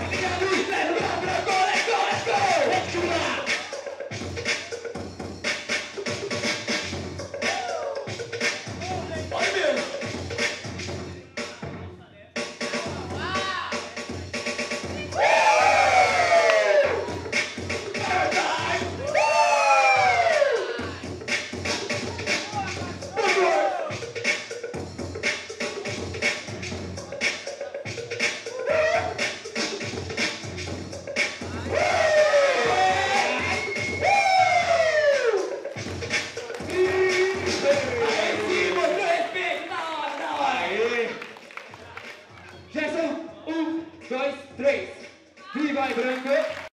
Obrigado! Joyce 3 Viva Branco!